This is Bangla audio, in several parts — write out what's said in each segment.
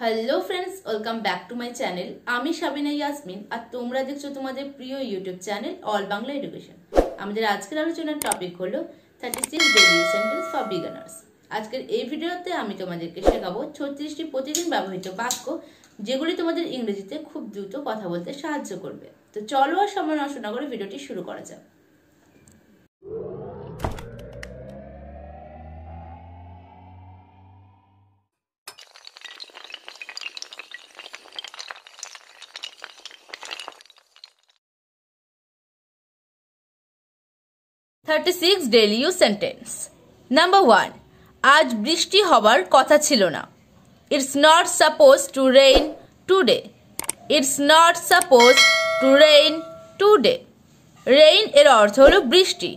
Hello friends welcome back to my channel আমি সাবিনা ইয়াসমিন আর তোমরা দেখছ তোমাদের প্রিয় YouTube channel All Bangla Education আমাদের আজকের আলোচনার টপিক হলো thirty six daily sentence for beginners আজকের এই ভিডিওতে আমি তোমাদেরকে শেখাবো ছত্রিশটি প্রতিদিন ব্যবহৃত বাক্য, যেগুলি তোমাদের ইংরেজিতে খুব দ্রুত কথা বলতে সাহায্য করবে। তো চলো আর সময় নষ্ট না করে ভিডিওটি শুরু করা যাক। Thirty six daily use sentence number one আজ বৃষ্টি হবার কথা ছিল না। It's not suppose to rain today it's not suppose to rain today rain এর অর্থ হলো বৃষ্টি।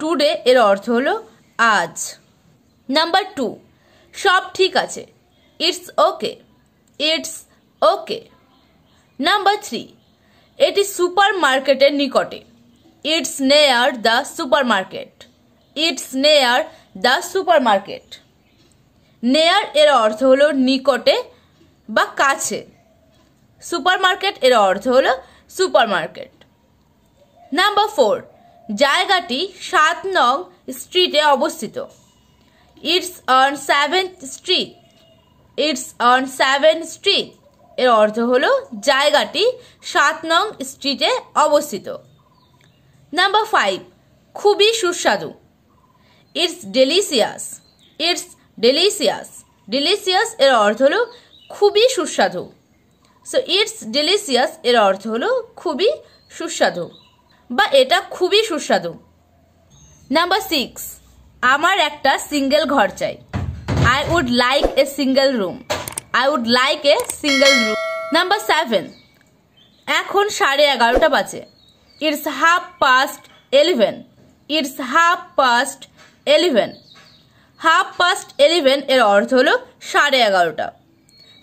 টুডে এর অর্থ হলো আজ। নাম্বার টু সব ঠিক আছে। It's okay it's okay number three এটি সুপার মার্কেটের নিকটে। The supermarket it's near the supermarket near এর অর্থ হলো নিকটে বা কাছে। সুপার মার্কেট এর অর্থ হলো সুপার মার্কেট নাম্বার ফোর জায়গাটি সাত নং স্ট্রিটে অবস্থিত। It's on seventh street it's on seven street এর অর্থ হলো জায়গাটি সাত নং স্ট্রিটে অবস্থিত। নাম্বার ফাইভ খুবই সুস্বাদু। It's delicious it's delicious delicious এর অর্থ হলো খুবই সুস্বাদু। সো ইটস ডেলিসিয়াস এর অর্থ হলো খুবই সুস্বাদু বা এটা খুবই সুস্বাদু। নাম্বার সিক্স আমার একটা সিঙ্গেল ঘর চাই। I would like a single room I would like a single room number seven এখন সাড়ে এগারোটা বাজে। It's half past eleven it's half past eleven half past eleven এর অর্থ হলো সাড়ে এগারোটা।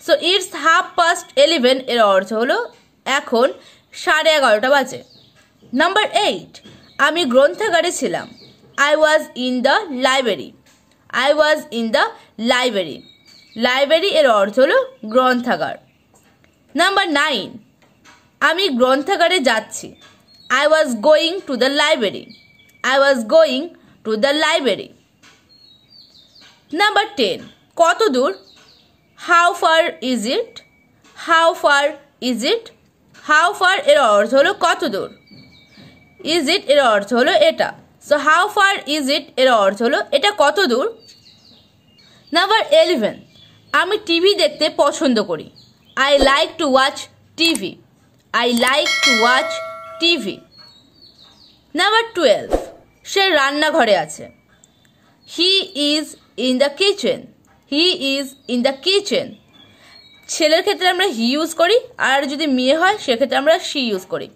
So it's half past eleven এর অর্থ হলো এখন সাড়ে এগারোটা বাজে। নাম্বার এইট আমি গ্রন্থাগারে ছিলাম। I was in the library I was in the library library এর অর্থ হলো গ্রন্থাগার। নাম্বার নাইন আমি গ্রন্থাগারে যাচ্ছি। I was going to the library. I was going to the library. Number 10. কত how far is it how far is it how far এর অর্থ হলো কত ইজ ইট এর অর্থ হলো এটা? So how far is it এর অর্থ হলো এটা কত দূর? নাম্বার এলেভেন আমি টিভি দেখতে পছন্দ করি। I like to watch TV I like to watch TV. Number twelve সে রান্নাঘরে আছে। He is in the kitchen he is in the kitchen ছেলের ক্ষেত্রে আমরা হি ইউজ করি, আর যদি মেয়ে হয়, সেক্ষেত্রে আমরা শি ইউজ করি।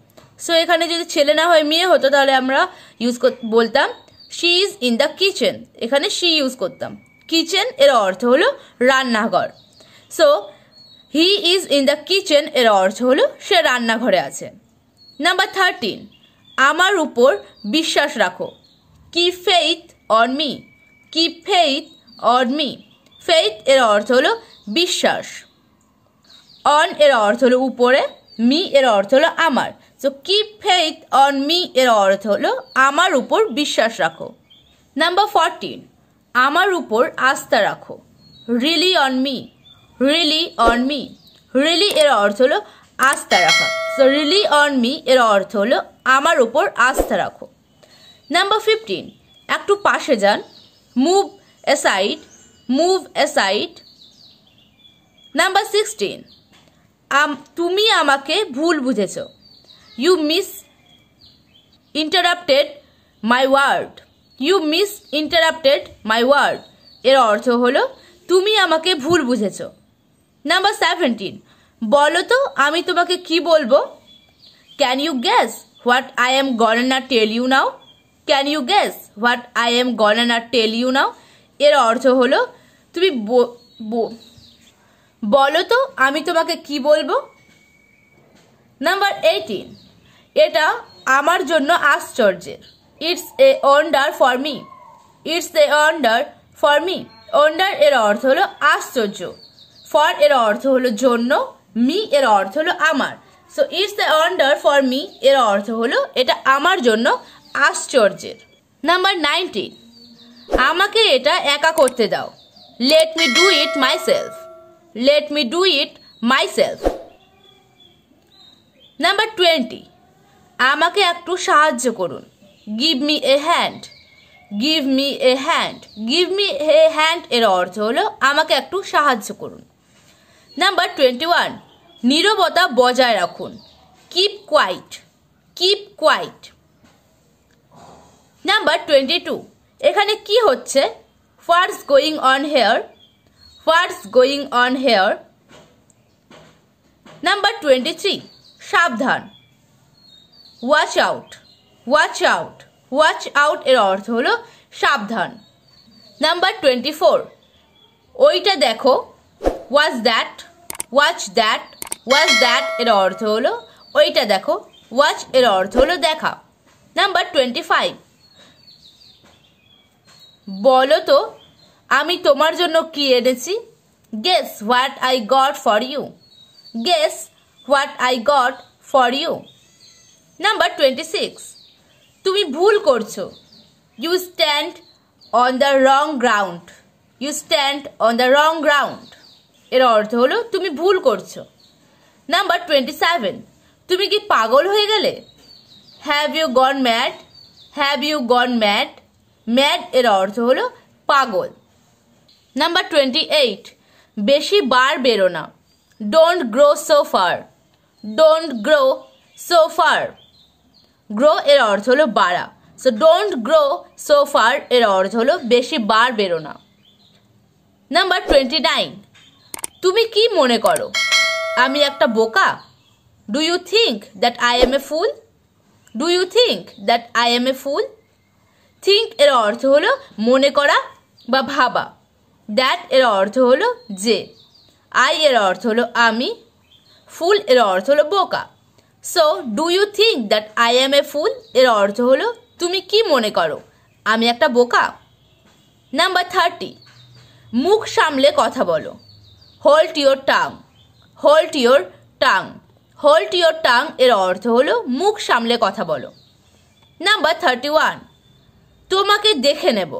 সো এখানে যদি ছেলে না হয়, মেয়ে হতো, তাহলে আমরা ইউজ বলতাম she is in the kitchen এখানে শি ইউজ করতাম। কিচেন এর অর্থ হলো রান্নাঘর। So he is in the kitchen এর অর্থ হলো সে রান্নাঘরে আছে। নাম্বার থার্টিন আমার উপর বিশ্বাস রাখো। Keep faith on me keep faith on me faith এর অর্থ হলো বিশ্বাস। অন এর অর্থ হলো উপরে। মি এর অর্থ হলো আমার। সো কি ফেইথ অন মি এর অর্থ হলো আমার উপর বিশ্বাস রাখো। নাম্বার ফরটিন আমার উপর আস্থা রাখো। Rely on me rely on me rely এর অর্থ হলো আস্থা রাখা। সো রিলি অন মি এর অর্থ হলো আমার ওপর আস্থা রাখো। নাম্বার ফিফটিন একটু পাশে যান। Move aside move aside number sixteen তুমি আমাকে ভুল বুঝেছ। You misinterpreted my word you misinterpreted my word এর অর্থ হলো, তুমি আমাকে ভুল বুঝেছ। নাম্বার সেভেন্টিন বলো তো আমি তোমাকে কি বলব? Can you guess what I am gonna tell you now can you guess what I am gonna tell you now এর অর্থ হলো, তুমি বলো তো আমি তোমাকে কি বলব? নাম্বার এইটিন এটা আমার জন্য আশ্চর্যের। It's a wonder for me it's a wonder for me wonder এর অর্থ হলো আশ্চর্য। ফর এর অর্থ হলো জন্য। মি এর অর্থ হলো আমার। So it's the wonder for me এর অর্থ হলো এটা আমার জন্য আশ্চর্যের। নাম্বার নাইনটিন আমাকে এটা একা করতে দাও। Let me do it myself let me do it myself number twenty আমাকে একটু সাহায্য করুন। Give me a hand give me a hand give me a hand এর অর্থ হলো আমাকে একটু সাহায্য করুন। নাম্বার টোয়েন্টি ওয়ান নীরবতা বজায় রাখুন। Keep quiet keep quiet number twenty two এখানে কি হচ্ছে? What's going on here what's going on here number twenty three সাবধান। Watch out watch out watch out এর অর্থ হলো সাবধান। নাম্বার টোয়েন্টি ফোর ওইটা দেখো। Watch that watch that watch that এর অর্থ হলো? ওইটা দেখো। ওয়াচ এর অর্থ হলো দেখা। নাম্বার টোয়েন্টি ফাইভ বলো তো, আমি তোমার জন্য কি এনেছি? Guess what I got for you guess what I got for you number twenty six তুমি ভুল করছ। You stand on the wrong ground you stand on the wrong ground এর অর্থ হলো তুমি ভুল করছ। নাম্বার টোয়েন্টি সেভেন তুমি কি পাগল হয়ে গেলে? Have you gone mad have you gone mad mad এর অর্থ হলো পাগল। নাম্বার টোয়েন্টি এইট বেশি বার বেরো না। Don't grow so far don't grow so far grow এর অর্থ হলো বাড়া। So don't grow so far এর অর্থ হলো বেশি বার বেরো না। নাম্বার টোয়েন্টি নাইন তুমি কি মনে করো? আমি একটা বোকা? Do you think that I am a fool do you think that I am a fool think এর অর্থ হলো মনে করা বা ভাবা। দ্যাট এর অর্থ হলো যে। আই এর অর্থ হলো আমি। ফুল এর অর্থ হলো বোকা। So do you think that I am a fool এর অর্থ হলো, তুমি কি মনে করো? আমি একটা বোকা? নাম্বার থার্টি মুখ সামলে কথা বলো। Hold your tongue hold your tongue hold your tongue এর অর্থ হলো মুখ সামলে কথা বলো। নাম্বার থার্টি ওয়ান তোমাকে দেখে নেব।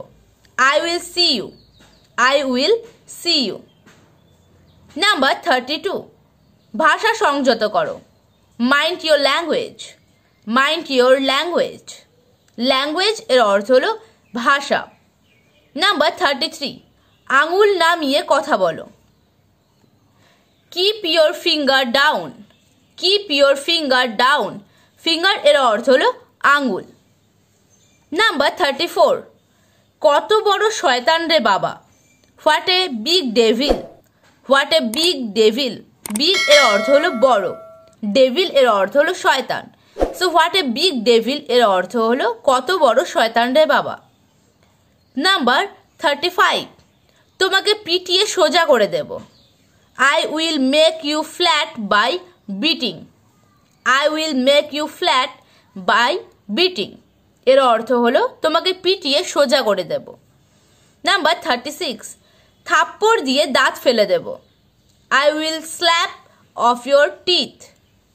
I will see you I will see you number thirty two ভাষা সংযত করো। Mind your language mind your language language এর অর্থ হলো ভাষা। নাম্বার থার্টি থ্রি আঙুল নামিয়ে কথা বলো। Keep your finger down keep your finger down finger এর অর্থ হলো আঙুল। নাম্বার থার্টি ফোর কত বড় শয়তান রে বাবা। What a big devil what a big devil big এর অর্থ হলো বড়। ডেভিল এর অর্থ হলো শয়তান। So what a big devil এর অর্থ হলো কত বড় শয়তান রে বাবা। নাম্বার থার্টি ফাইভ তোমাকে পিটিয়ে সোজা করে দেব। I will make you flat by beating I will make you flat by beating এর অর্থ হলো তোমাকে পিটিয়ে সোজা করে দেব। নাম্বার থার্টি সিক্স থাপ্পড় দিয়ে দাঁত ফেলে দেব। I will slap off your teeth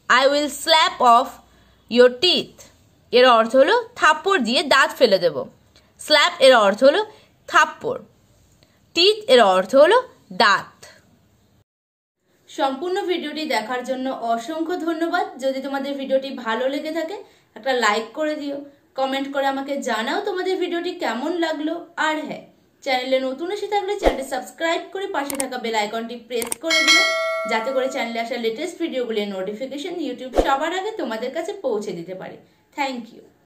I will slap off your teeth এর অর্থ হলো থাপ্পড় দিয়ে দাঁত ফেলে দেব। স্ল্যাপ এর অর্থ হলো থাপ্পড়। টিথ এর অর্থ হলো দাঁত। সম্পূর্ণ ভিডিওটি দেখার জন্য অসংখ্য ধন্যবাদ। যদি তোমাদের ভিডিওটি ভালো লেগে থাকে, একটা লাইক করে দিও। কমেন্ট করে আমাকে জানাও তোমাদের ভিডিওটি কেমন লাগল। আর হ্যাঁ চ্যানেলে নতুন এসে থাকলে চ্যানেলটি সাবস্ক্রাইব করে পাশে থাকা বেল আইকনটি প্রেস করে দিও। যাতে করে চ্যানেলে আসা লেটেস্ট ভিডিওগুলির নোটিফিকেশন ইউটিউব সবার আগে তোমাদের কাছে পৌঁছে দিতে পারে। Thank you